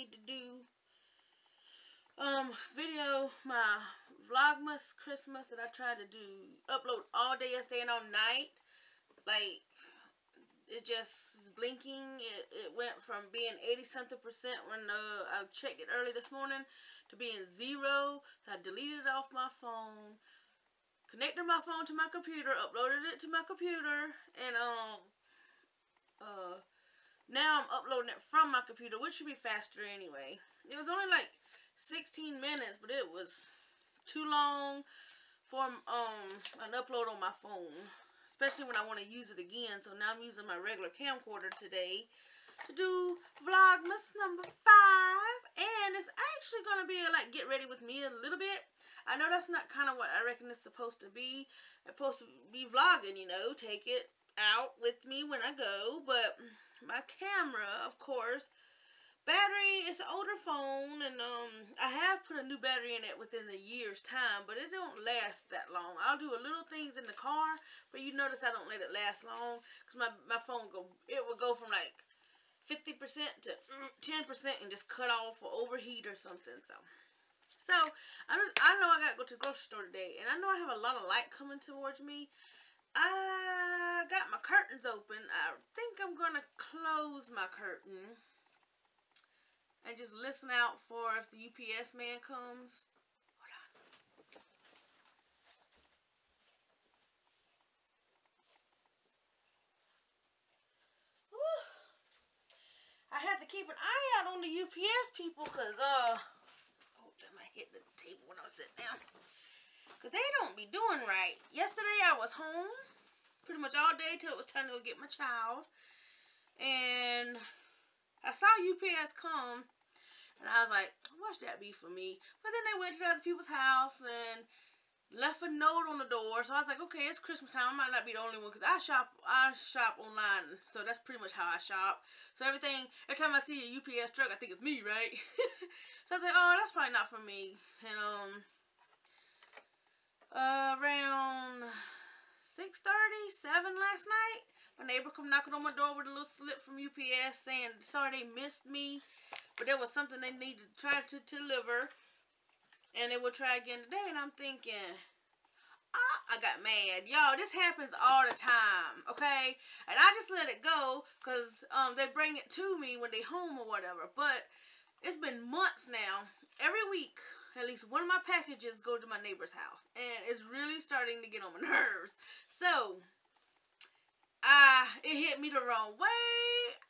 need to do. Um, video my Vlogmas Christmas that I tried to do upload all day yesterday and all night. Like it just blinking. It, it went from being 80 something percent when uh, I checked it early this morning to being zero. So I deleted it off my phone connected my phone to my computer, uploaded it to my computer, and um, uh, now I'm uploading it from my computer, which should be faster anyway. It was only like 16 minutes, but it was too long for um an upload on my phone, especially when I want to use it again. So now I'm using my regular camcorder today to do Vlogmas number five, and it's actually gonna be like get ready with me a little bit I know that's not kind of what I reckon it's supposed to be. It's supposed to be vlogging, you know, take it out with me when I go. But my camera, of course, battery is an older phone, and um, I have put a new battery in it within a year's time, but it don't last that long. I'll do a little things in the car, but you notice I don't let it last long because my my phone go it will go from like 50% to 10% and just cut off or overheat or something. So. So, I, I know I got to go to the grocery store today, and I know I have a lot of light coming towards me. I got my curtains open. I think I'm going to close my curtain and just listen out for if the UPS man comes. I had to keep an eye out on the UPS people because, uh, oh, damn, I hit the table when I sitting down. Because they don't be doing right. Yesterday I was home pretty much all day till it was time to go get my child. And I saw UPS come. And I was like, watch that be for me. But then they went to other people's house and left a note on the door. So I was like, okay, it's Christmas time. I might not be the only one because I shop I shop online. So that's pretty much how I shop. So everything, every time I see a UPS truck, I think it's me, right? So I was like, oh, that's probably not for me. And, um, around 6.30, 7 last night, my neighbor come knocking on my door with a little slip from UPS saying, sorry they missed me, but there was something they needed to try to deliver, and they will try again today, and I'm thinking, ah, I got mad. Y'all, this happens all the time, okay? And I just let it go, because um, they bring it to me when they home or whatever, but it's been months now. Every week, at least one of my packages go to my neighbor's house. And it's really starting to get on my nerves. So, uh, it hit me the wrong way.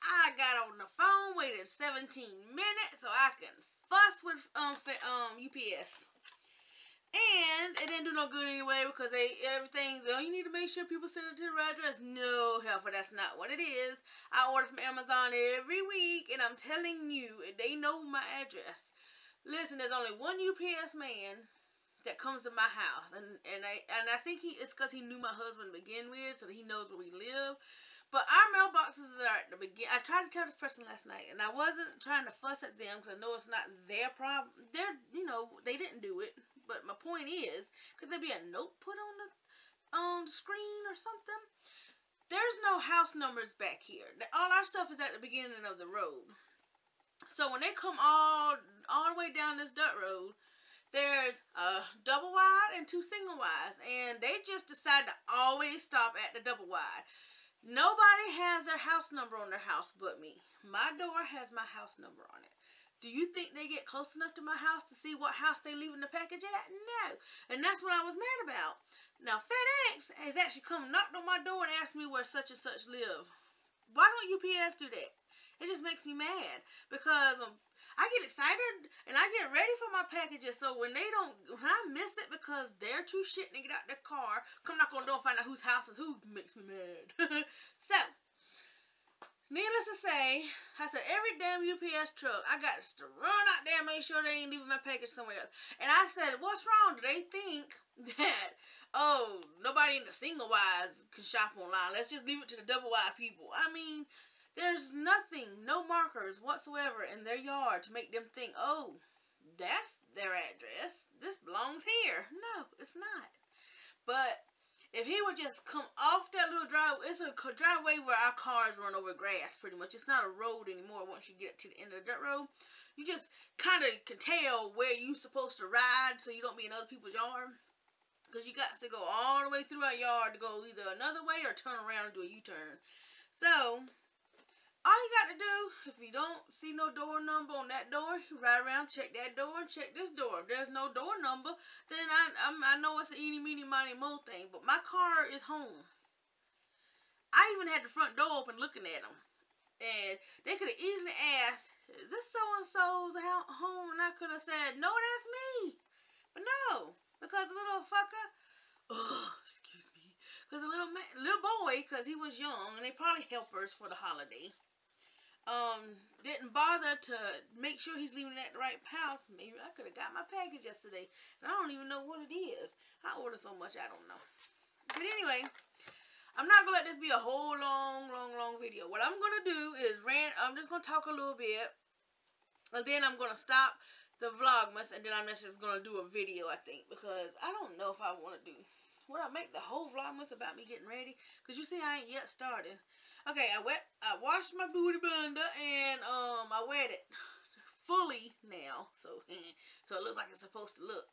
I got on the phone, waited 17 minutes so I can fuss with um, um UPS. And it didn't do no good anyway because they everything's oh you need to make sure people send it to the right address. No, hell for that's not what it is. I order from Amazon every week and I'm telling you they know my address. Listen, there's only one UPS man that comes to my house and and I and I think he it's because he knew my husband to begin with, so he knows where we live. But our mailboxes are at the begin. I tried to tell this person last night, and I wasn't trying to fuss at them because I know it's not their problem. They're, you know, they didn't do it. But my point is, could there be a note put on the on the screen or something? There's no house numbers back here. All our stuff is at the beginning of the road. So when they come all all the way down this dirt road, there's a double wide and two single wides, and they just decide to always stop at the double wide. Nobody has their house number on their house but me. My door has my house number on it. Do you think they get close enough to my house to see what house they leaving the package at? No. And that's what I was mad about. Now, FedEx has actually come knocked on my door and asked me where such and such live. Why don't UPS do that? It just makes me mad because um, I get excited and I get ready for my packages. So when they don't, when I miss it because they're too shit and get out their car, come knock on the door and find out whose house is who makes me mad. so Needless to say, I said every damn UPS truck, I got to run out there and make sure they ain't leaving my package somewhere else. And I said, what's wrong? Do they think that, oh, nobody in the single wise can shop online. Let's just leave it to the double wide people. I mean, there's nothing, no markers whatsoever in their yard to make them think, oh, that's their address. This belongs here. No, it's not. But if he would just come off that little driveway, it's a driveway where our cars run over grass pretty much. It's not a road anymore once you get to the end of the dirt road. You just kind of can tell where you're supposed to ride so you don't be in other people's yard. Because you got to go all the way through our yard to go either another way or turn around and do a U-turn. So, all you got to do, if you don't see no door number on that door, ride around, check that door, and check this door. If there's no door number, then I I'm, i know it's an eeny, meeny, miny, mo thing. But my car is home. I even had the front door open looking at them. And they could have easily asked, is this so-and-so's home? And I could have said, no, that's me. But no, because the little fucker, oh, excuse me, because a little little boy, because he was young, and they probably helpers for the holiday um, didn't bother to make sure he's leaving at the right house. Maybe I could have got my package yesterday. And I don't even know what it is. I ordered so much, I don't know. But anyway, I'm not going to let this be a whole long, long, long video. What I'm going to do is rant. I'm just going to talk a little bit. And then I'm going to stop the vlogmas. And then I'm just going to do a video, I think. Because I don't know if I want to do... Would I make the whole vlogmas about me getting ready? Because you see, I ain't yet started. Okay, I wet I washed my booty blender and um I wet it fully now. So so it looks like it's supposed to look.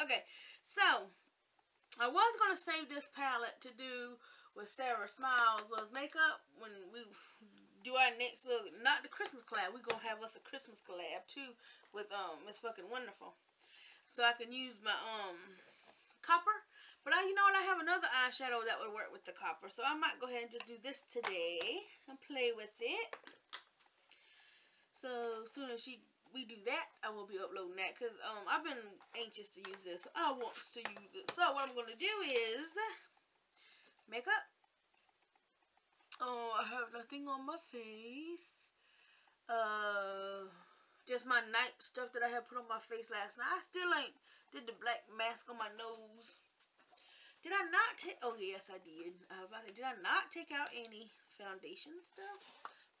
Okay, so I was gonna save this palette to do with Sarah Smiles was makeup when we do our next look not the Christmas collab. We're gonna have us a Christmas collab too with um Miss Fucking Wonderful. So I can use my um copper but I, you know what, I have another eyeshadow that would work with the copper. So I might go ahead and just do this today and play with it. So soon as she we do that, I will be uploading that because um I've been anxious to use this. I want to use it. So what I'm gonna do is makeup. Oh, I have nothing on my face. Uh, just my night stuff that I had put on my face last night. I still ain't did the black mask on my nose. Did I not take, oh yes I did. I about to, did I not take out any foundation stuff?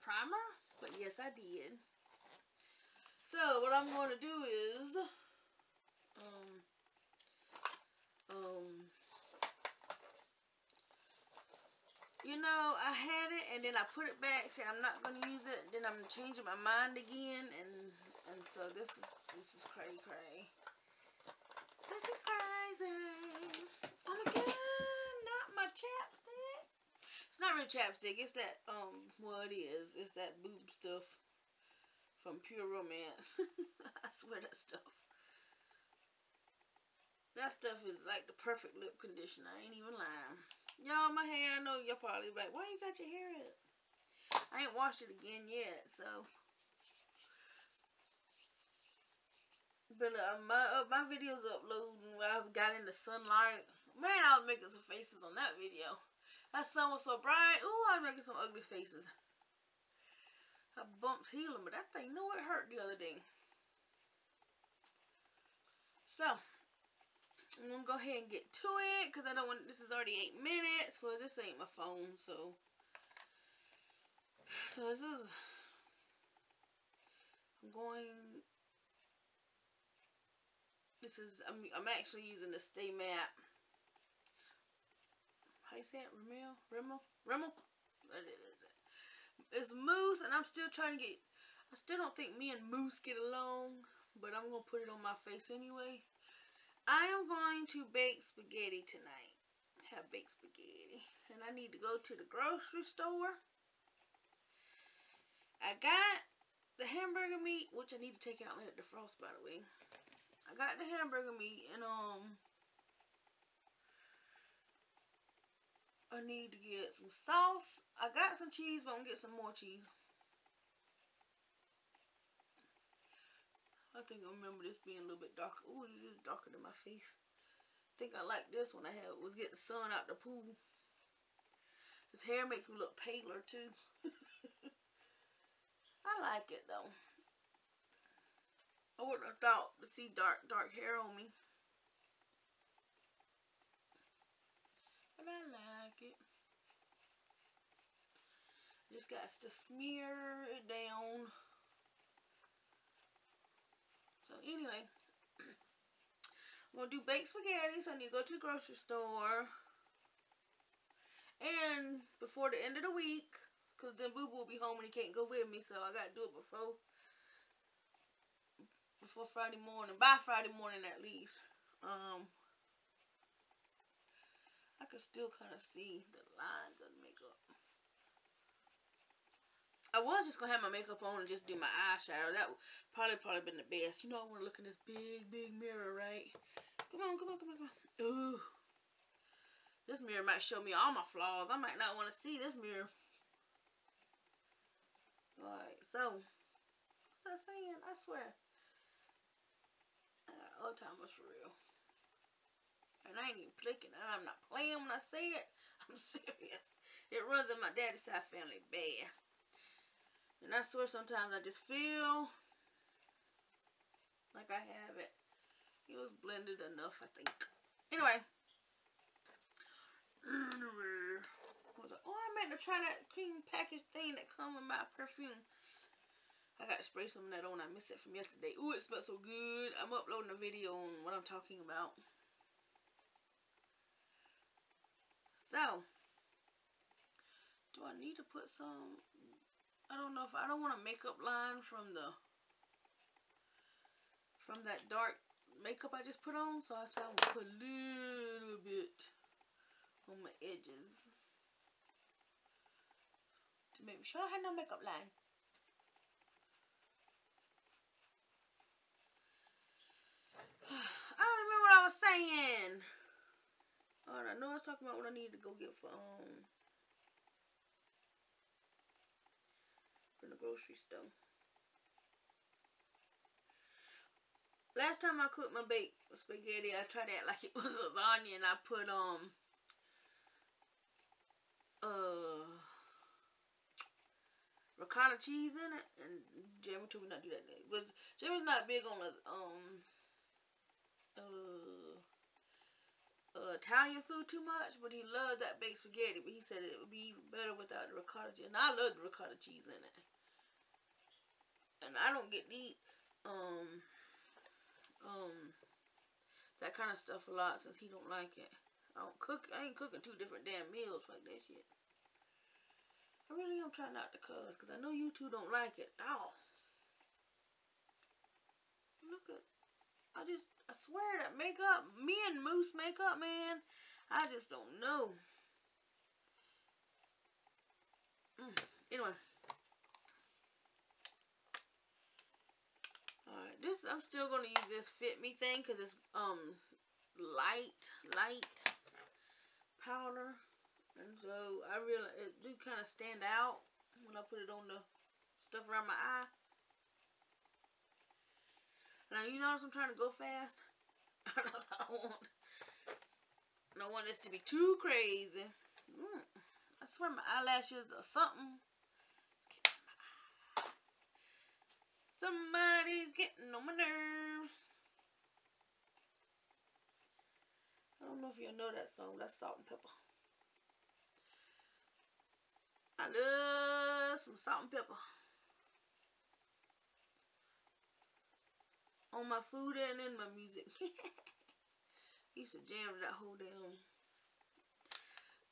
Primer? But yes I did. So what I'm going to do is, um, um, you know, I had it and then I put it back, said I'm not going to use it, then I'm changing my mind again, and, and so this is, this is cray cray. This is crazy. God, not my chapstick. It's not really chapstick. It's that, um, what it is. It's that boob stuff from Pure Romance. I swear that stuff. That stuff is like the perfect lip conditioner. I ain't even lying. Y'all, my hair, I know y'all probably like, why you got your hair up? I ain't washed it again yet, so. But uh, my uh, my videos uploading. I've got in the sunlight. Man, I was making some faces on that video. That sun was so bright. Ooh, I was making some ugly faces. I bumped healing, but that thing knew it hurt the other day. So, I'm going to go ahead and get to it because I don't want, this is already 8 minutes. Well, this ain't my phone, so. So, this is, I'm going, this is, I'm, I'm actually using the Stay Matte how you say it? Rimmel? Rimmel? Rimmel? That is it. It's Mousse, and I'm still trying to get, I still don't think me and Mousse get along, but I'm going to put it on my face anyway. I am going to bake spaghetti tonight. Have baked spaghetti. And I need to go to the grocery store. I got the hamburger meat, which I need to take out and let it defrost, by the way. I got the hamburger meat, and, um, I need to get some sauce. I got some cheese, but I'm to get some more cheese. I think I remember this being a little bit darker. Ooh, it is darker than my face. I think I like this one I had was getting sun out the pool. His hair makes me look paler too. I like it though. I wouldn't have thought to see dark dark hair on me. But I it. Just got to smear it down. So anyway, I'm going to do baked spaghetti. So I need to go to the grocery store. And before the end of the week. Because then Boo Boo will be home and he can't go with me. So I got to do it before before Friday morning. By Friday morning at least. Um, can still kind of see the lines of the makeup. I was just gonna have my makeup on and just do my eyeshadow. That would probably probably been the best. You know I want to look in this big big mirror, right? Come on, come on, come on, come on. Ooh, this mirror might show me all my flaws. I might not want to see this mirror. Alright, so what's that saying? I swear. Uh, Alzheimer's for real. And I ain't even flicking. I'm not playing when I say it. I'm serious. It runs in my daddy's side family bad. And I swear sometimes I just feel like I have it. It was blended enough, I think. Anyway. Oh, I meant to try that cream package thing that come with my perfume. I got to spray some of that on. I missed it from yesterday. Ooh, it smells so good. I'm uploading a video on what I'm talking about. So, do I need to put some I don't know if I don't want a makeup line from the from that dark makeup I just put on. So I said I'm gonna put a little bit on my edges to make sure I had no makeup line. I don't remember what I was saying. I know I was talking about what I need to go get for um from the grocery store. Last time I cooked my baked spaghetti, I tried that like it was lasagna and I put um uh ricotta cheese in it and Jamie told me not to do that. Was Jamie's not big on the um uh, uh, Italian food too much, but he loved that baked spaghetti. But he said it would be even better without the ricotta cheese, and I love the ricotta cheese in it and I don't get to eat um um that kind of stuff a lot since he don't like it. I don't cook. I ain't cooking two different damn meals like that shit. I really am trying not to cuss because I know you two don't like it. Oh, look at. I just. Swear that makeup, me and Mousse makeup, man. I just don't know. Mm. Anyway. this I'm still gonna use this Fit Me thing because it's um light, light powder, and so I really it do kind of stand out when I put it on the stuff around my eye. Now you notice I'm trying to go fast. I don't want I don't want this to be too crazy. Mm, I swear my eyelashes or something Somebody's getting on my nerves. I don't know if you know that song. That's Salt-N-Pepa. I love some salt and pepper. On my food and in my music. used to jam that whole damn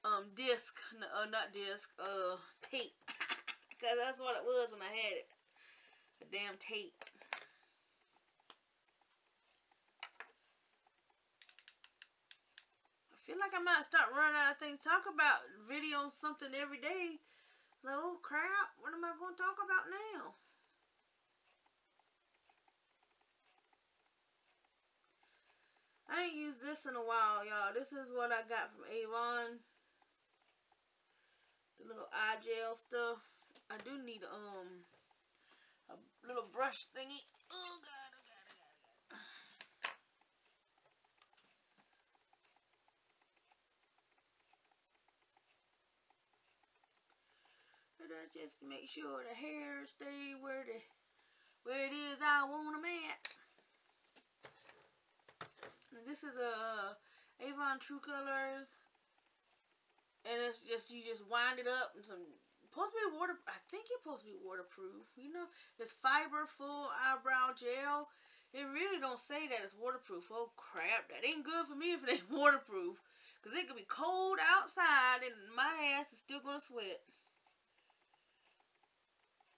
um disc. No, uh, not disc. Uh, tape. Because that's what it was when I had it. The damn tape. I feel like I might start running out of things talk about. Video something every day. Like, oh crap, what am I going to talk about now? I ain't used this in a while, y'all. This is what I got from Avon. The little eye gel stuff. I do need um a little brush thingy. Oh god, oh god, oh god, oh god. But I just make sure the hair stay where the where it is I want them at. This is a Avon True Colors. And it's just, you just wind it up and some supposed to be water. I think it's supposed to be waterproof. You know, it's fiber full eyebrow gel. It really don't say that it's waterproof. Oh crap, that ain't good for me if it ain't waterproof. Cause it could be cold outside and my ass is still gonna sweat.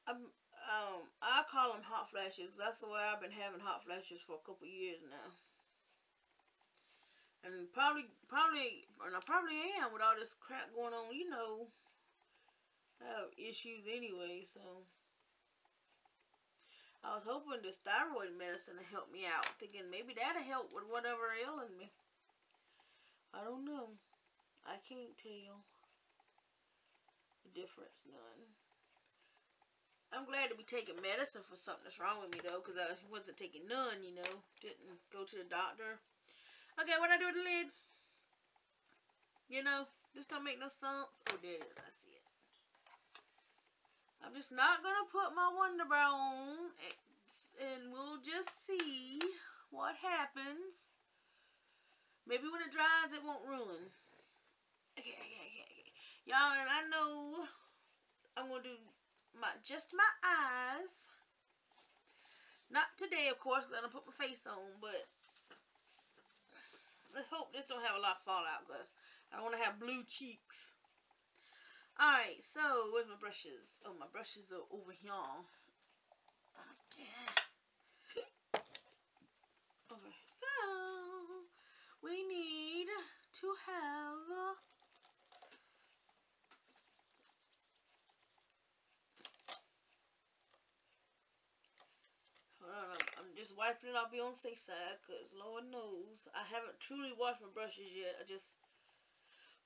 I'm, um, I call them hot flashes. That's the way I've been having hot flashes for a couple years now. And probably, probably, and I probably am with all this crap going on. You know, I have issues anyway, so. I was hoping this thyroid medicine to help me out. Thinking maybe that'll help with whatever ailing me. I don't know. I can't tell the difference none. I'm glad to be taking medicine for something that's wrong with me though, because I wasn't taking none, you know. Didn't go to the doctor. Okay, what I do with the lid? You know, this don't make no sense. Oh, there it is. I see it. I'm just not going to put my Wonder Brow on, and we'll just see what happens. Maybe when it dries, it won't ruin. Okay, okay, okay, okay. Y'all, and I know I'm going to do my just my eyes. Not today, of course, because I don't put my face on, but let's hope this don't have a lot of fallout, because I don't want to have blue cheeks. Alright, so, where's my brushes? Oh, my brushes are over here. Okay. Okay, so, we need to have I'm just wiping it off be on the safe side because Lord knows I haven't truly washed my brushes yet. I just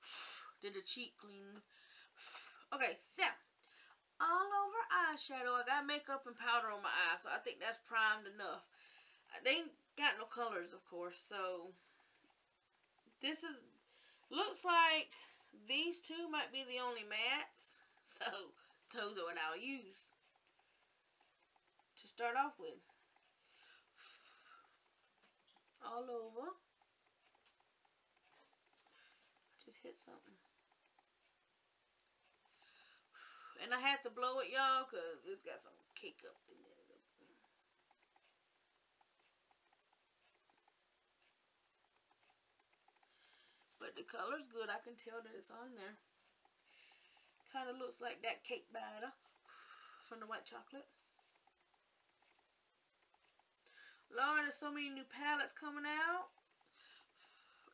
did a cheek clean. Okay, so all over eyeshadow. I got makeup and powder on my eyes, so I think that's primed enough. They ain't got no colors, of course, so this is looks like these two might be the only mattes, so those are what I'll use to start off with all over. Just hit something. And I had to blow it, y'all, because it's got some cake up in there. But the color's good. I can tell that it's on there. Kind of looks like that cake batter from the white chocolate. Lord, there's so many new palettes coming out.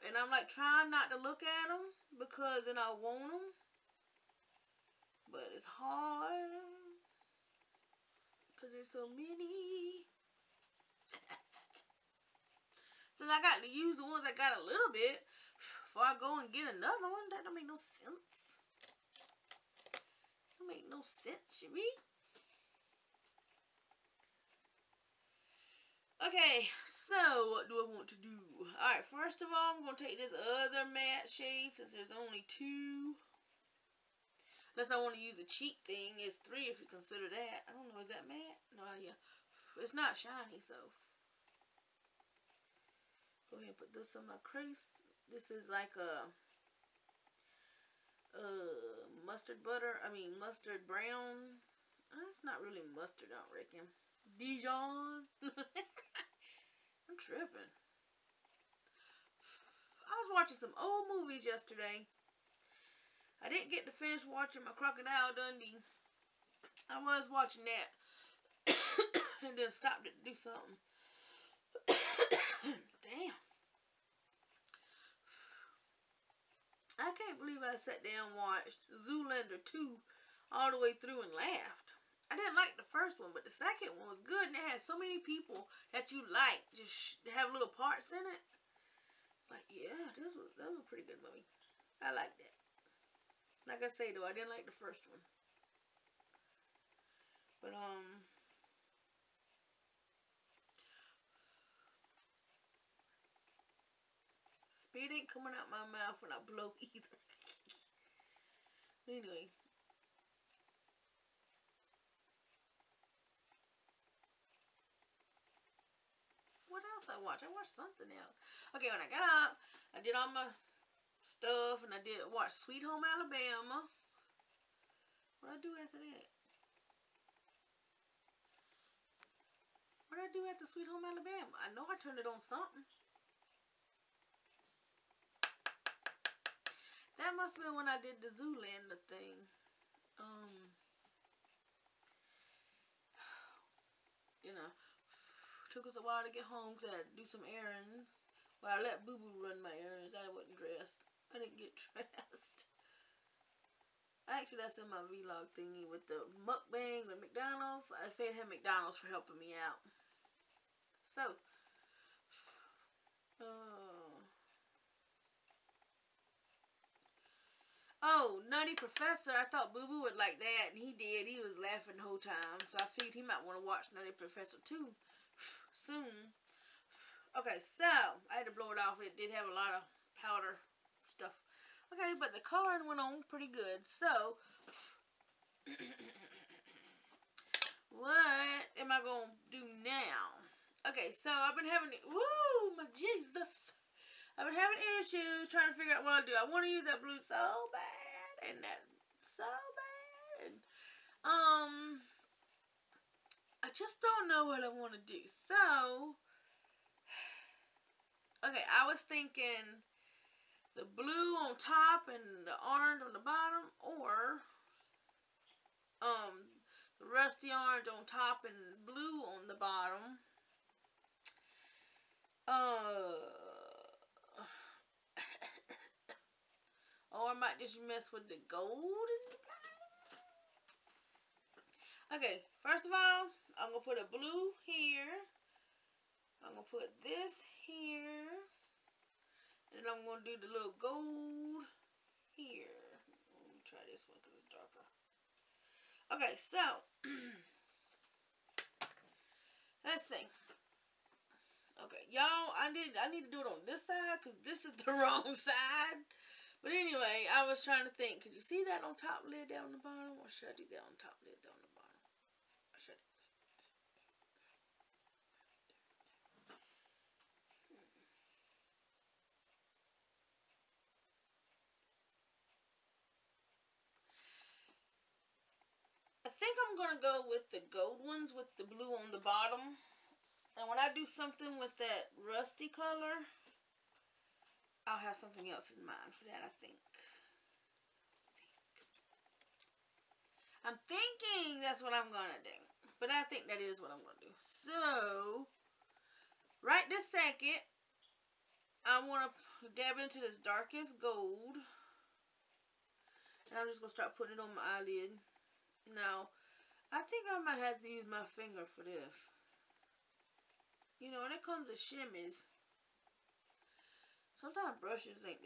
And I'm like trying not to look at them because then I want them. But it's hard. Because there's so many. Since I got to use the ones I got a little bit before I go and get another one, that don't make no sense. That don't make no sense, you mean? Okay, so what do I want to do? Alright, first of all, I'm going to take this other matte shade since there's only two. Unless I want to use a cheat thing. It's three if you consider that. I don't know, is that matte? No idea. It's not shiny, so. Go ahead and put this on my crease. This is like a, a mustard butter. I mean, mustard brown. That's not really mustard, I reckon. Dijon. I'm tripping. I was watching some old movies yesterday. I didn't get to finish watching my Crocodile Dundee. I was watching that. and then stopped it to do something. Damn. I can't believe I sat down and watched Zoolander 2 all the way through and laughed. I didn't like the first one, but the second one was good, and it had so many people that you like just have little parts in it. It's like, yeah, this was that was a pretty good movie. I like that. Like I say though, I didn't like the first one, but um. Spit ain't coming out my mouth when I blow either. anyway, else I watched? I watched something else. Okay, when I got up, I did all my stuff and I did watch Sweet Home Alabama. What I do after that? What I do after Sweet Home Alabama? I know I turned it on something. That must have been when I did the Zoolander thing. Um, you know, took us a while to get home because I had to do some errands. Well, I let Boo Boo run my errands. I wasn't dressed. I didn't get dressed. Actually, that's in my vlog thingy with the mukbang with McDonald's. I fed him McDonald's for helping me out. So, uh, oh, Nutty Professor. I thought Boo Boo would like that, and he did. He was laughing the whole time. So I figured he might want to watch Nutty Professor too soon. Okay, so I had to blow it off. It did have a lot of powder stuff. Okay, but the coloring went on pretty good. So, what am I going to do now? Okay, so I've been having, woo, my Jesus. I've been having issues trying to figure out what to do. I want to use that blue so bad, and that so bad. Um, I just don't know what I want to do. So, okay, I was thinking the blue on top and the orange on the bottom, or um, the rusty orange on top and blue on the bottom. Uh, or I might just mess with the gold. Okay, first of all, I'm going to put a blue here. I'm going to put this here. And I'm going to do the little gold here. Let me try this one because it's darker. Okay, so, let's see. Okay, y'all, I need I need to do it on this side because this is the wrong side. But anyway, I was trying to think. Could you see that on top lid down the bottom? Or should I do that on top lid down the bottom? I should. I think I'm going to go with the gold ones with the blue on the bottom. And when I do something with that rusty color, I'll have something else in mind for that, I think. I'm thinking that's what I'm going to do. But I think that is what I'm going to do. So, right this second, I want to dab into this darkest gold. And I'm just going to start putting it on my eyelid. Now, I think I might have to use my finger for this. You know, when it comes to shimmies, sometimes brushes ain't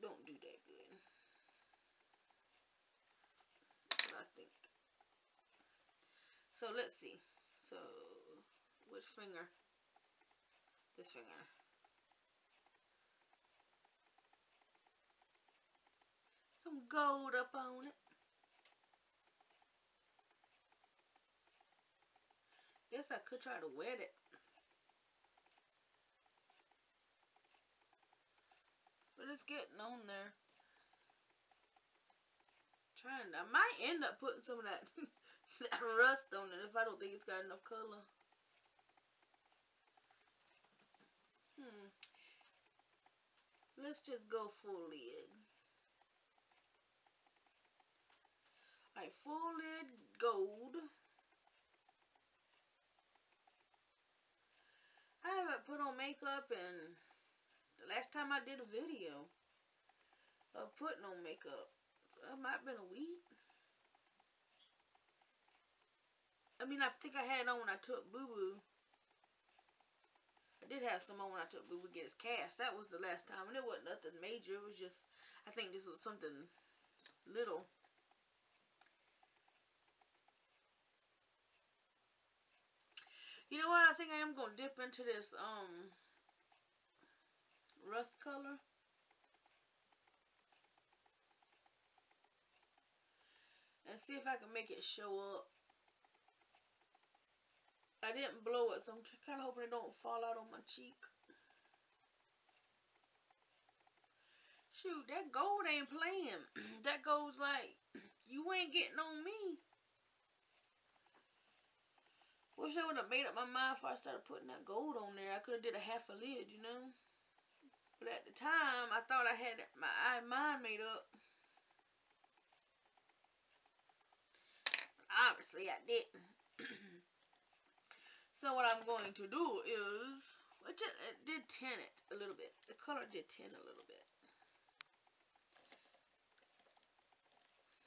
don't do that good. I think. So let's see. So which finger? This finger. Some gold up on it. I guess I could try to wet it. But it's getting on there. Trying, I might end up putting some of that, that rust on it if I don't think it's got enough color. Hmm. Let's just go full lid. Alright, full lid gold. I haven't put on makeup and the last time I did a video of putting on makeup, it might have been a week. I mean, I think I had on when I took Boo Boo. I did have some on when I took Boo Boo get his cast. That was the last time, and it wasn't nothing major. It was just, I think this was something little. You know what? I think I am going to dip into this, um, rust color. And see if I can make it show up. I didn't blow it, so I'm kind of hoping it don't fall out on my cheek. Shoot, that gold ain't playing. that gold's like, you ain't getting on me. Wish I would have made up my mind before I started putting that gold on there. I could have did a half a lid, you know. But at the time, I thought I had my eye mind made up. Obviously, I didn't. so what I'm going to do is, it did, it did tint it a little bit. The color did tint a little bit.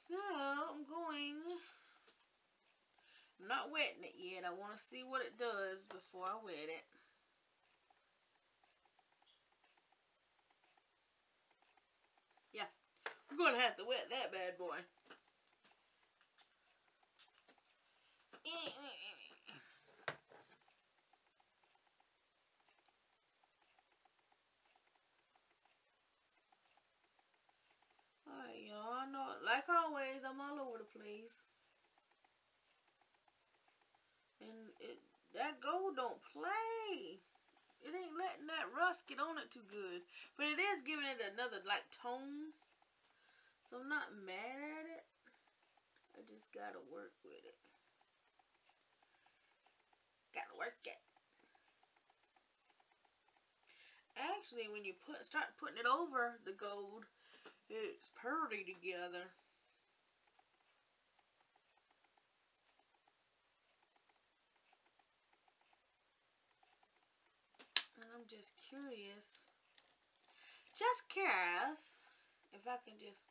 So I'm going I'm not wetting it yet. I want to see what it does before I wet it. Yeah, I'm going to have to wet that bad boy. Alright, y'all. I know, like always, I'm all over the place. And it that gold don't play. It ain't letting that rust get on it too good. But it is giving it another, like, tone. So I'm not mad at it. I just gotta work with it. Gotta work it. Actually, when you put start putting it over the gold, it's pretty together. Just curious, just curious, if I can just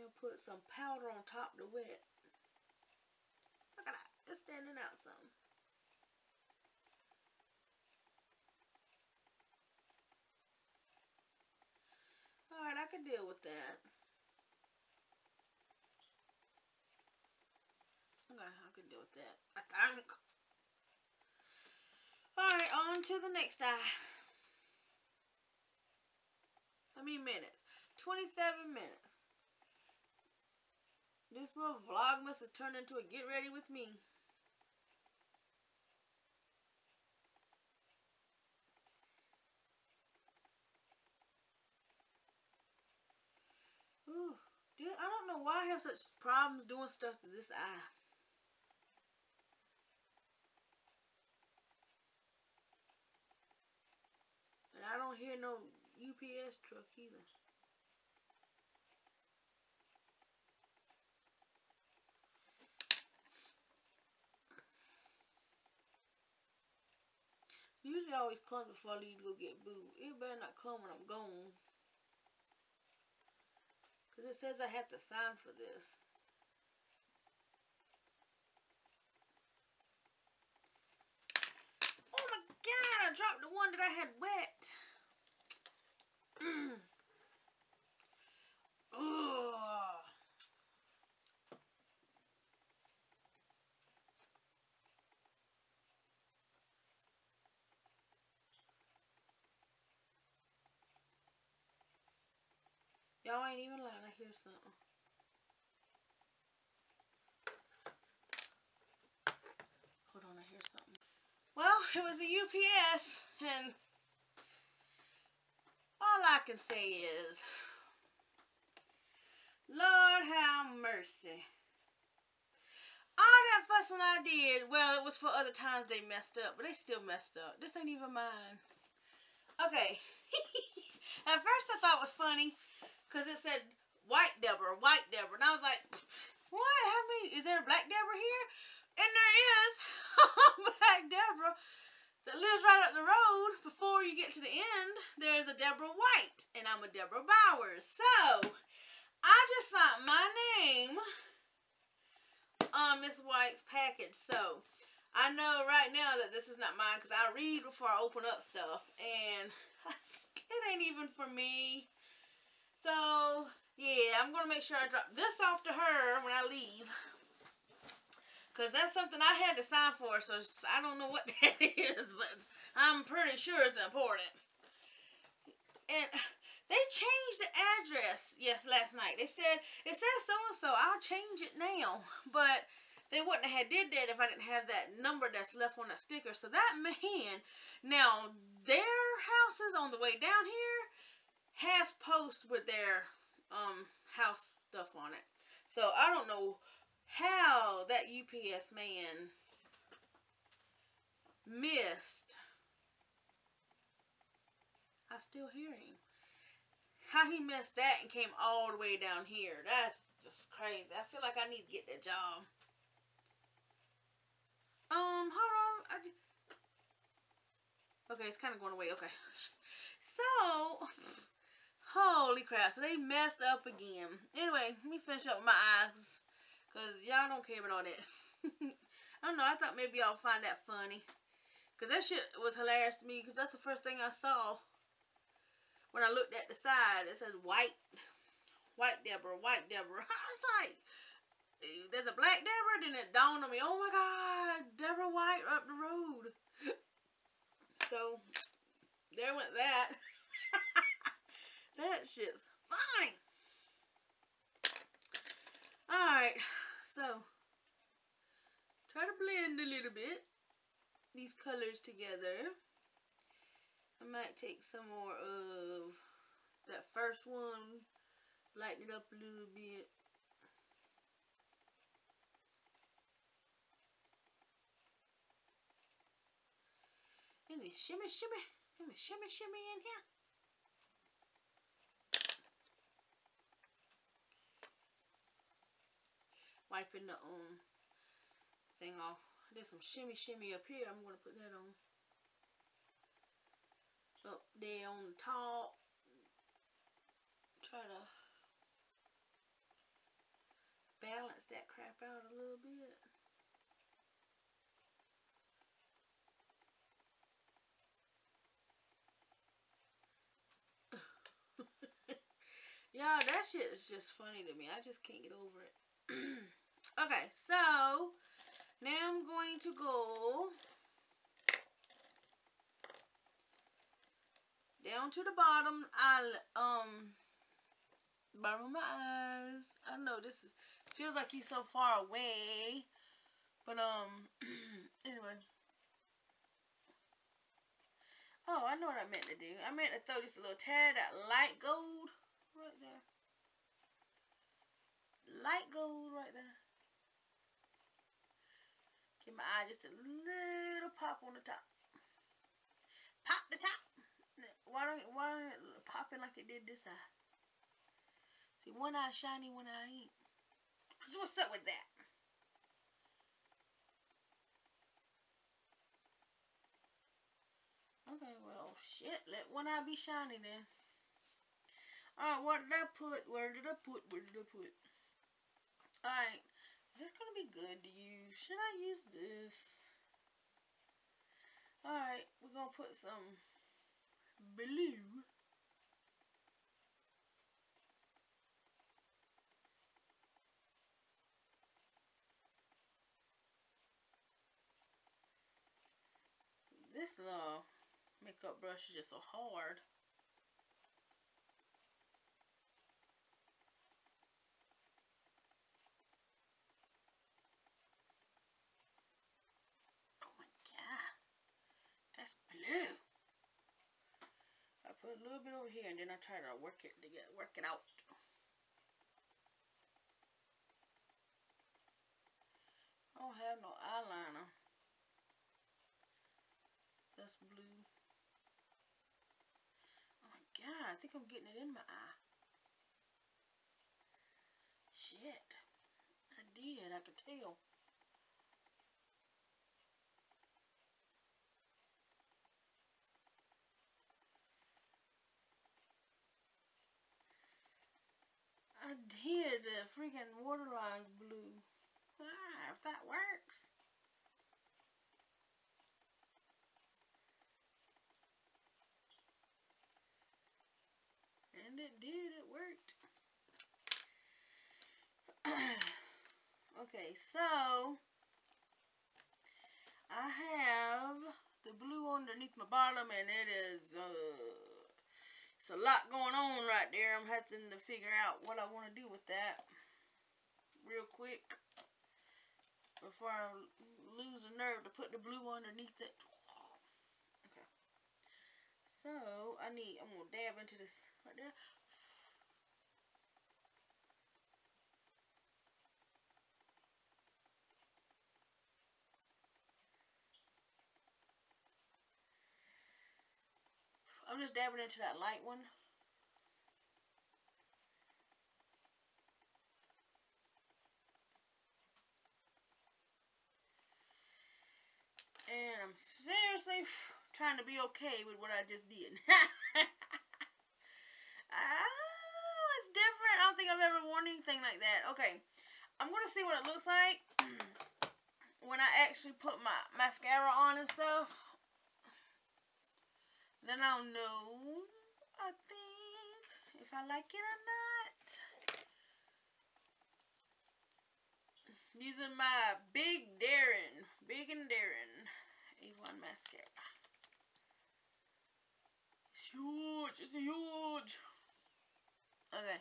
know, put some powder on top to wet. Look at that. It's standing out some. Alright, I can deal with that. Okay, I can deal with that. I think. Alright, on to the next eye. How many minutes? 27 minutes. This little vlogmas has turned into a get ready with me. Ooh, dude, I don't know why I have such problems doing stuff to this eye. I don't hear no UPS truck either. Usually always comes before I leave to go get boo. It better not come when I'm gone. Because it says I have to sign for this. Oh my god, I dropped the one that I had wet. Mm. Ugh. Y'all ain't even lying. I hear something. Hold on, I hear something. Well, it was a UPS, and all I can say is, Lord have mercy. All that fussing I did, well, it was for other times they messed up, but they still messed up. This ain't even mine. Okay. At first I thought it was funny because it said white Deborah, white Deborah. And I was like, what? How many? Is there a black Deborah here? And there is black Deborah that lives right up the road. Before you get to the end, there's a Deborah White. And I'm a Deborah Bowers. So, I just signed my name on Miss White's package. So, I know right now that this is not mine because I read before I open up stuff. And it ain't even for me. So, yeah, I'm going to make sure I drop this off to her when I leave. Because that's something I had to sign for, so I don't know what that is, but I'm pretty sure it's important. And they changed the address, yes, last night. They said, it says so-and-so, I'll change it now. But they wouldn't have did that if I didn't have that number that's left on that sticker. So that man, now, their house is on the way down here has posts with their um house stuff on it. So I don't know how that UPS man missed. I still hear him. How he missed that and came all the way down here. That's just crazy. I feel like I need to get that job. Um, hold on. Just... Okay, it's kind of going away. Okay. So, holy crap. So they messed up again. Anyway, let me finish up my eyes. Because y'all don't care about all that. I don't know. I thought maybe y'all find that funny. Because that shit was hilarious to me. Because that's the first thing I saw. When I looked at the side. It says white. White Deborah. White Deborah. I was like there's a black Deborah, then it dawned on me, oh my god, Deborah White up the road. So, there went that. That shit's fine. Alright, so, try to blend a little bit, these colors together. I might take some more of that first one, lighten it up a little bit. Me shimmy, shimmy. Shimmy, shimmy in here. Wiping the um thing off. There's some shimmy, shimmy up here. I'm going to put that on. Up there on the top. Try to balance that crap out a little bit. Yeah, that shit is just funny to me. I just can't get over it. okay, so now I'm going to go down to the bottom. I um bottom of my eyes. I know this is feels like he's so far away, but um anyway. Oh, I know what I meant to do. I meant to throw this a little tad that light gold right there. Light gold right there. Give my eye just a little pop on the top. Pop the top. Why don't why don't it pop like it did this eye? See, one eye shiny, one eye ain't. So what's up with that? Okay, well, shit. Let one eye be shiny then. Alright, what did I put? Where did I put? Where did I put? Alright. Is this going to be good to use? Should I use this? Alright, we're going to put some blue. This little makeup brush is just so hard. put a little bit over here and then I try to work it to get work it out. I don't have no eyeliner. That's blue. Oh my god, I think I'm getting it in my eye. Shit. I did, I could tell. I did the freaking waterline's blue. Ah, if that works. And it did, it worked. okay, so I have the blue underneath my bottom and it is uh it's a lot going on right there. I'm having to figure out what I want to do with that real quick before I lose the nerve to put the blue underneath it. Okay. So, I need, I'm going to dab into this right there. I'm just dabbing into that light one. I'm seriously trying to be okay with what I just did. oh, it's different. I don't think I've ever worn anything like that. Okay. I'm going to see what it looks like when I actually put my mascara on and stuff. Then I'll know, I think, if I like it or not. Using my Big Daring, Big and Daring A1 mascara. It's huge, it's huge. Okay.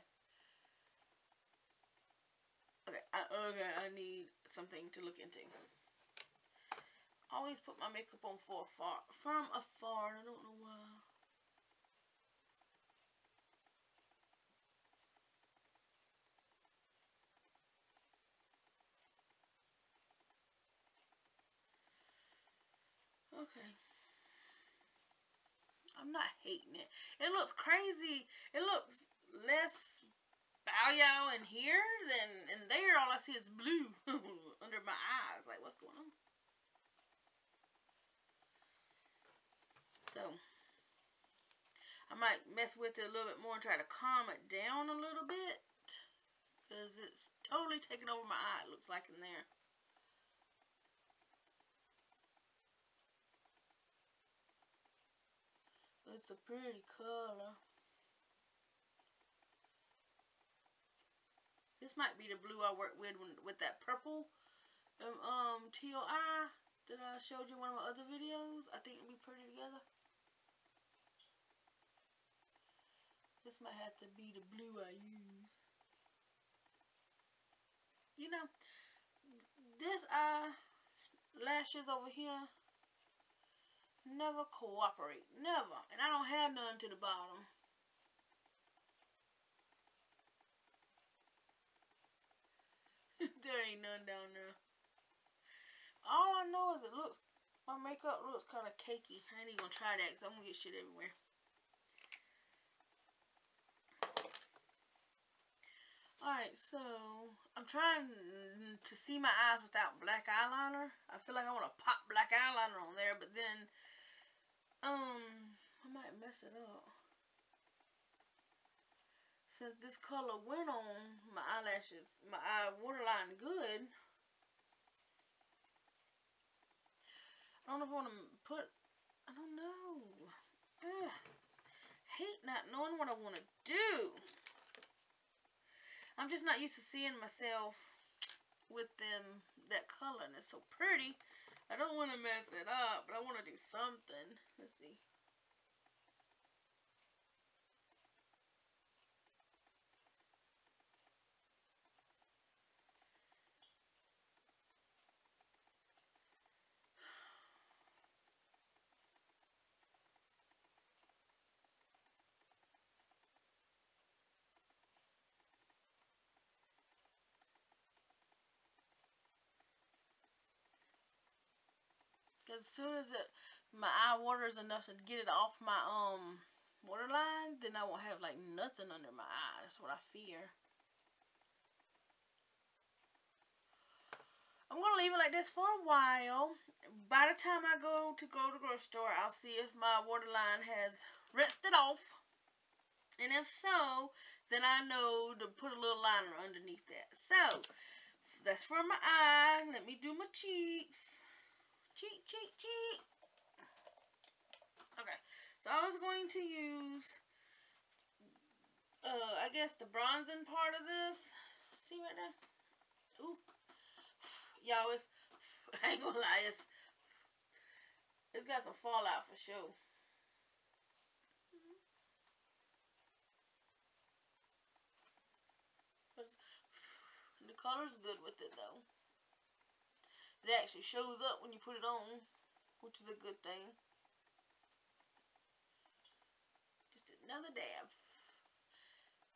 Okay, I, okay, I need something to look into. I always put my makeup on for afar, from afar, I don't know why. Okay. I'm not hating it. It looks crazy. It looks less bow yow in here than in there. All I see is blue under my eyes. Like, what's going on? So, I might mess with it a little bit more and try to calm it down a little bit. Because it's totally taking over my eye, it looks like in there. It's a pretty color. This might be the blue I worked with when, with that purple um, um eye that I showed you in one of my other videos. I think it'll be pretty together. This might have to be the blue I use. You know, this eye lashes over here never cooperate. Never. And I don't have none to the bottom. there ain't none down there. All I know is it looks, my makeup looks kind of cakey. I ain't even gonna try that because I'm gonna get shit everywhere. Alright, so I'm trying to see my eyes without black eyeliner. I feel like I want to pop black eyeliner on there, but then um, I might mess it up. Since this color went on my eyelashes, my eye waterline good. I don't know if I want to put, I don't know. Ugh. Hate not knowing what I want to do. I'm just not used to seeing myself with them, that color, and it's so pretty. I don't want to mess it up, but I want to do something. Let's see. As soon as it, my eye waters enough to get it off my um waterline, then I won't have like nothing under my eye. That's what I fear. I'm to leave it like this for a while. By the time I go to go to the grocery store, I'll see if my waterline has rinsed it off. And if so, then I know to put a little liner underneath that. So, that's for my eye. Let me do my cheeks. Cheat, cheat, cheat. Okay, so I was going to use, uh, I guess the bronzing part of this. See right there? Ooh. Y'all, it's, I ain't gonna lie, it's, it's got some fallout for sure. the color's good with it though. It actually shows up when you put it on, which is a good thing. Just another dab.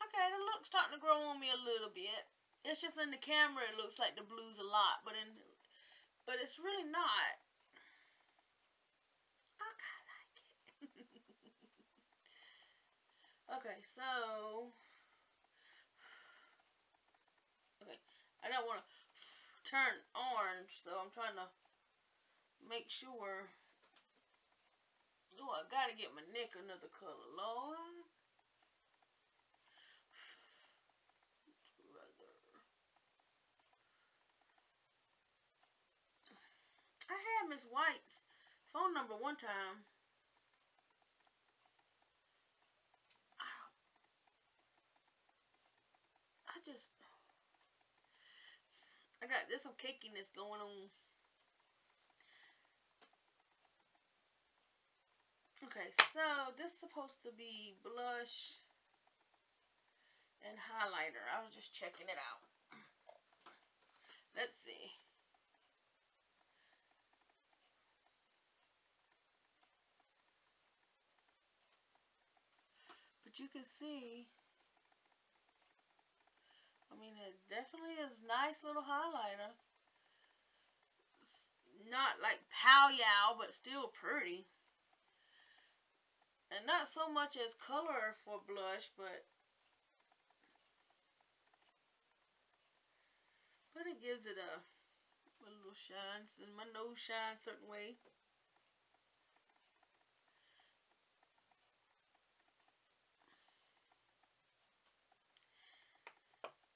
Okay, the look's starting to grow on me a little bit. It's just in the camera it looks like the blues a lot, but in but it's really not. I like it. okay, so Okay. I don't wanna turn orange, so I'm trying to make sure. Oh, I gotta get my neck another color, Lord. I had Miss White's phone number one time. I just I got there's some cakiness going on. Okay, so this is supposed to be blush and highlighter. I was just checking it out. Let's see. But you can see, I mean, it definitely is nice little highlighter. It's not like pow yow, but still pretty. And not so much as color for blush, but but it gives it a, a little shine. So my nose shines a certain way.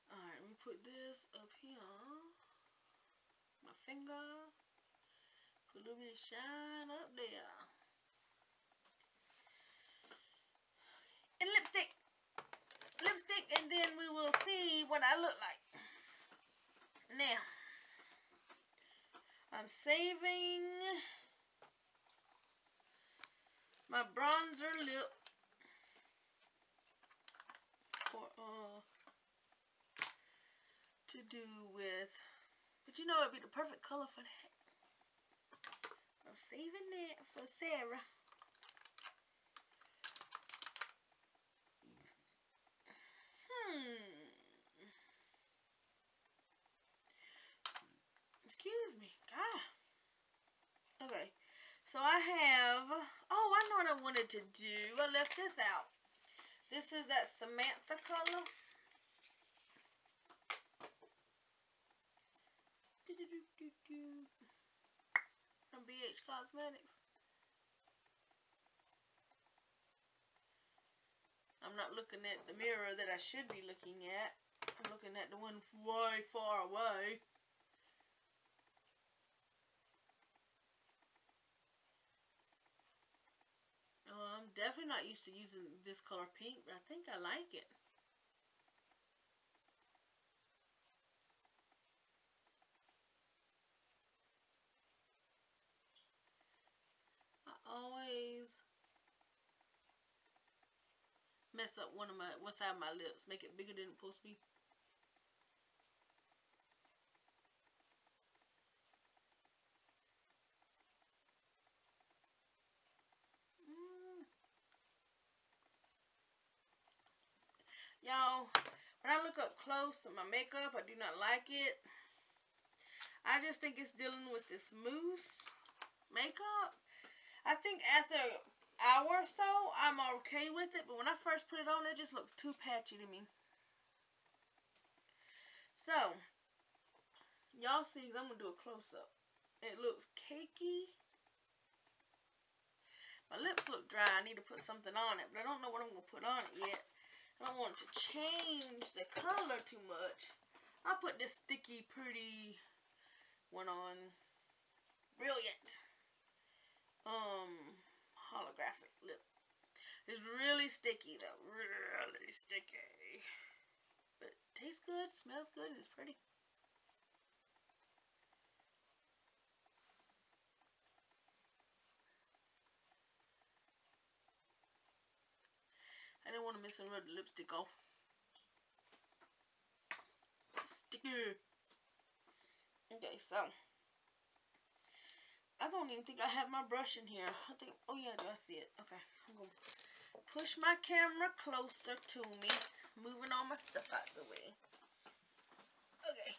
Alright, let me put this up here. My finger. Put a little bit of shine up there. and lipstick. Lipstick, and then we will see what I look like. Now, I'm saving my bronzer lip for, uh, to do with, but you know it'd be the perfect color for that. I'm saving that for Sarah. Hmm. Excuse me. God. Okay. So I have, oh, I know what I wanted to do. I left this out. This is that Samantha color. From BH Cosmetics. I'm not looking at the mirror that I should be looking at. I'm looking at the one way far away. Oh, I'm definitely not used to using this color pink, but I think I like it. I always mess up one of my one side of my lips, make it bigger than it's supposed to be. Mm. Y'all, when I look up close to my makeup, I do not like it. I just think it's dealing with this mousse makeup. I think after hour or so, I'm okay with it. But when I first put it on, it just looks too patchy to me. So, y'all see, I'm going to do a close-up. It looks cakey. My lips look dry. I need to put something on it, but I don't know what I'm going to put on it yet. I don't want to change the color too much. I'll put this sticky, pretty one on. Brilliant. Um, holographic lip. It's really sticky though. Really sticky. But it tastes good, smells good, and it's pretty. I didn't want to miss and rub the lipstick off. Sticky. Okay, so I don't even think I have my brush in here. I think, oh yeah, do I see it? Okay, I'm going to push my camera closer to me. Moving all my stuff out the way. Okay.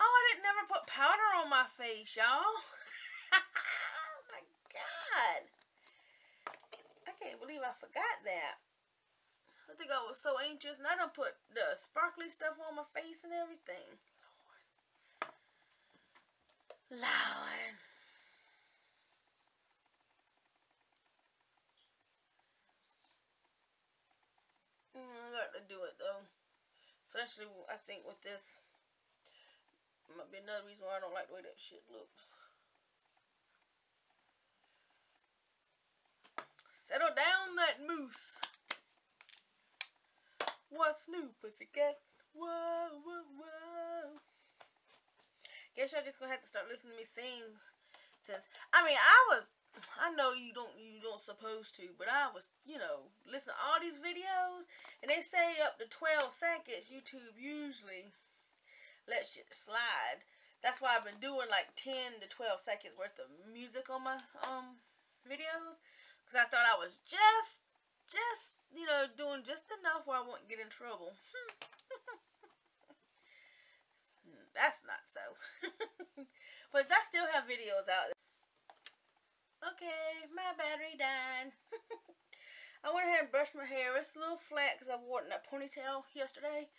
Oh, I didn't never put powder on my face, y'all. oh my god. I can't believe I forgot that. I think I was so anxious and I don't put the sparkly stuff on my face and everything. Lauren. Mm, I got to do it though. Especially, I think, with this. Might be another reason why I don't like the way that shit looks. Settle down that mousse. What's new, pussycat? Whoa, whoa, whoa. Guess y'all just gonna have to start listening to me sing. Since I mean, I was, I know you don't, you don't supposed to, but I was, you know, listen to all these videos, and they say up to twelve seconds. YouTube usually lets you slide. That's why I've been doing like ten to twelve seconds worth of music on my um videos because I thought I was just, just, you know, doing just enough where I won't get in trouble. That's not so. but I still have videos out there. Okay, my battery died. I went ahead and brushed my hair. It's a little flat because I wore it in that ponytail yesterday.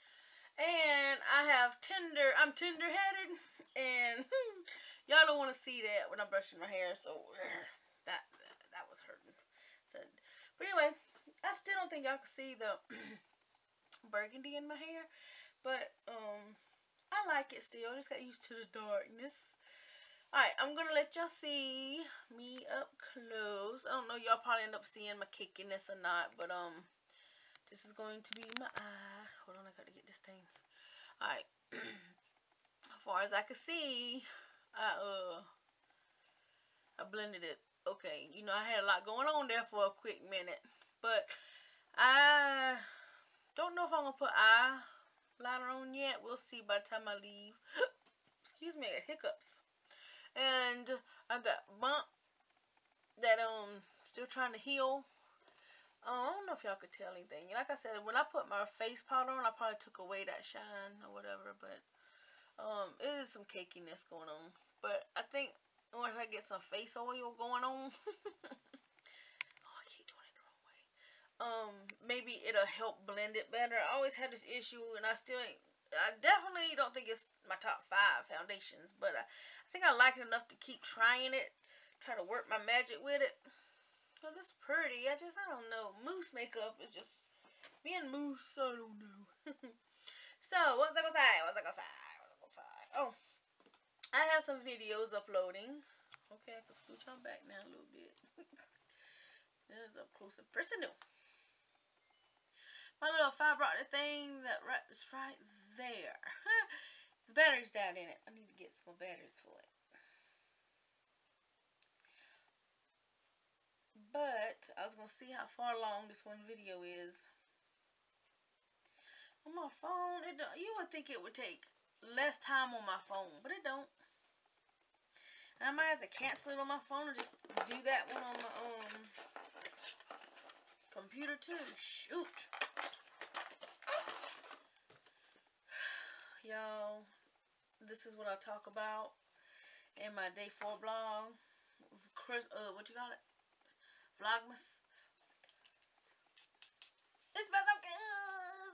And I have tender, I'm tender headed. And y'all don't want to see that when I'm brushing my hair. So that, that was hurting. But anyway, I still don't think y'all can see the burgundy in my hair. But, um, I like it still. Just got used to the darkness. Alright, I'm going to let y'all see me up close. I don't know, y'all probably end up seeing my cakiness or not. But, um, this is going to be my eye. Hold on, I got to get this thing. Alright. as far as I can see, I, uh, I blended it okay, you know, I had a lot going on there for a quick minute. But I don't know if I'm going to put eyeliner on yet. We'll see by the time I leave. Excuse me, I hiccups. And I've got bump that um still trying to heal. Uh, I don't know if y'all could tell anything. Like I said, when I put my face powder on, I probably took away that shine or whatever. But um, it is some cakiness going on. But I think once I get some face oil going on. oh, I keep doing it the wrong way. Um, maybe it'll help blend it better. I always had this issue, and I still ain't. I definitely don't think it's my top five foundations, but I, I think I like it enough to keep trying it. Try to work my magic with it. Because it's pretty. I just, I don't know. Mousse makeup is just, me and mousse, I don't know. so, what's I gonna say? What's I gonna say? What's I gonna say? Oh. I have some videos uploading. Okay, I can scooch on back now a little bit. There's up close and personal. My little fiber thing that right there. the battery's down in it. I need to get some more batteries for it. But I was gonna see how far long this one video is. On my phone, it don't, you would think it would take less time on my phone, but it don't. I might have to cancel it on my phone and just do that one on my um computer too. Shoot. Y'all, this is what I talk about in my day four blog. Chris, uh, what you call it? Vlogmas. It smells so good.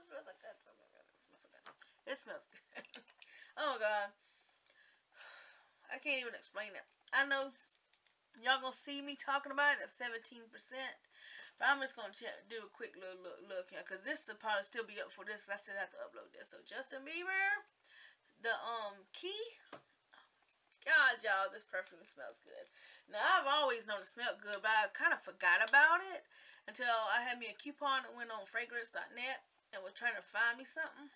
It smells. It smells good. It smells good. oh god. I can't even explain it. I know y'all gonna see me talking about it at 17%. But I'm just gonna do a quick little look, look here. Because this will probably still be up for this. I still have to upload this. So Justin Bieber. The um key. God, y'all, this perfume smells good. Now, I've always known it smelled good, but I kind of forgot about it until I had me a coupon that went on fragrance.net and was trying to find me something.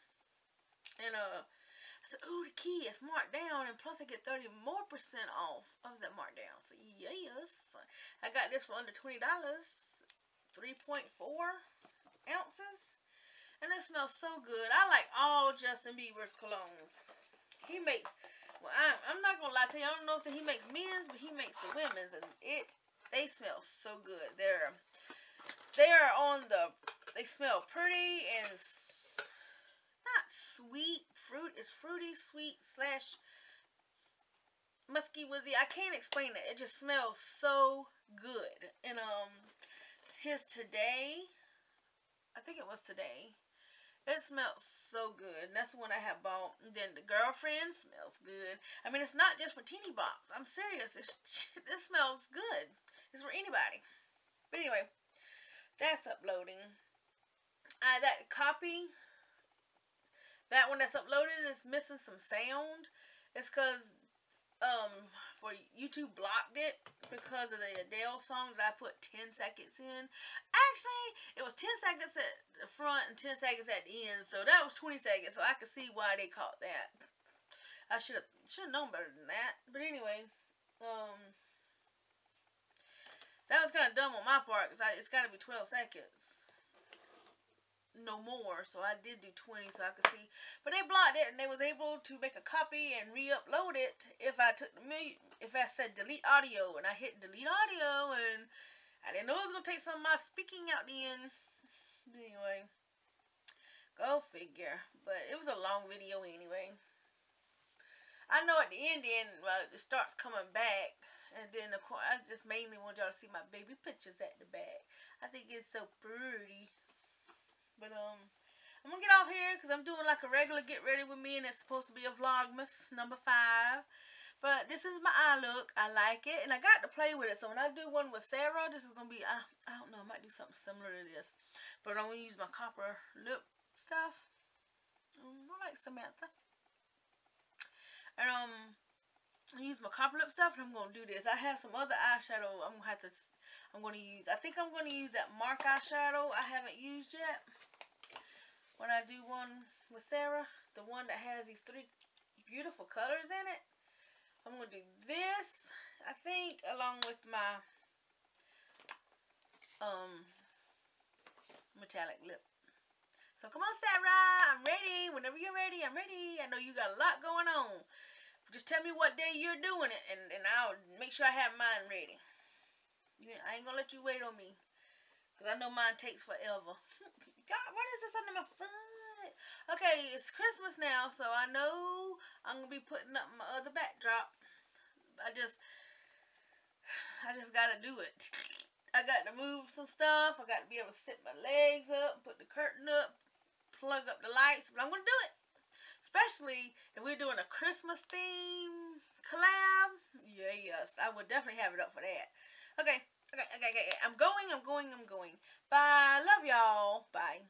And, uh, I said, oh, the key is marked down, and plus I get 30 more percent off of that markdown. So, yes. I got this for under $20. 3.4 ounces. And it smells so good. I like all Justin Bieber's colognes. He makes, well, I, I'm not going to lie to you. I don't know if he makes men's, but he makes the women's. And it, they smell so good. They're, they are on the, they smell pretty and not sweet. Fruit is fruity, sweet, slash musky woozy. I can't explain it. It just smells so good. And um his today, I think it was today. It smells so good. And that's the one I have bought. And then the girlfriend smells good. I mean, it's not just for teeny bops. I'm serious. It's, this smells good. It's for anybody. But anyway, that's uploading. Uh, that copy that one that's uploaded is missing some sound. It's because um for YouTube blocked it because of the Adele song that I put 10 seconds in. Actually, it was 10 seconds at the front and 10 seconds at the end, so that was 20 seconds, so I could see why they caught that. I should have should have known better than that. But anyway, um, that was kind of dumb on my part because it's got to be 12 seconds no more. So I did do 20 so I could see. But they blocked it and they was able to make a copy and re-upload it if I took the me if I said delete audio and I hit delete audio and I didn't know it was to take some of my speaking out the end. Anyway, go figure. But it was a long video anyway. I know at the end, then well, it starts coming back. And then, of course, I just mainly want y'all to see my baby pictures at the back. I think it's so pretty. But, um, I'm to get off here because I'm doing like a regular get ready with me and it's supposed to be a Vlogmas number five. But this is my eye look. I like it. And I got to play with it. So when I do one with Sarah, this is going to be, I, I don't know, I might do something similar to this. But I'm going to use my copper lip stuff. I like Samantha. And, um, I use my copper lip stuff and I'm going to do this. I have some other eyeshadow I'm going to have to, I'm going to use. I think I'm going to use that MAC eyeshadow I haven't used yet when I do one with Sarah, the one that has these three beautiful colors in it, I'm going to do this, I think, along with my um metallic lip. So come on, Sarah. I'm ready. Whenever you're ready, I'm ready. I know you got a lot going on. Just tell me what day you're doing it, and, and I'll make sure I have mine ready. I ain't going to let you wait on me. Because I know mine takes forever. God, what is this under my foot? Okay, it's Christmas now, so I know I'm gonna be putting up my other backdrop. I just, I just gotta do it. I got to move some stuff. I got to be able to sit my legs up, put the curtain up, plug up the lights. But I'm gonna do it, especially if we're doing a Christmas theme collab. Yeah, yes, I would definitely have it up for that. Okay. Okay, okay, okay. I'm going, I'm going, I'm going. Bye. Love y'all. Bye.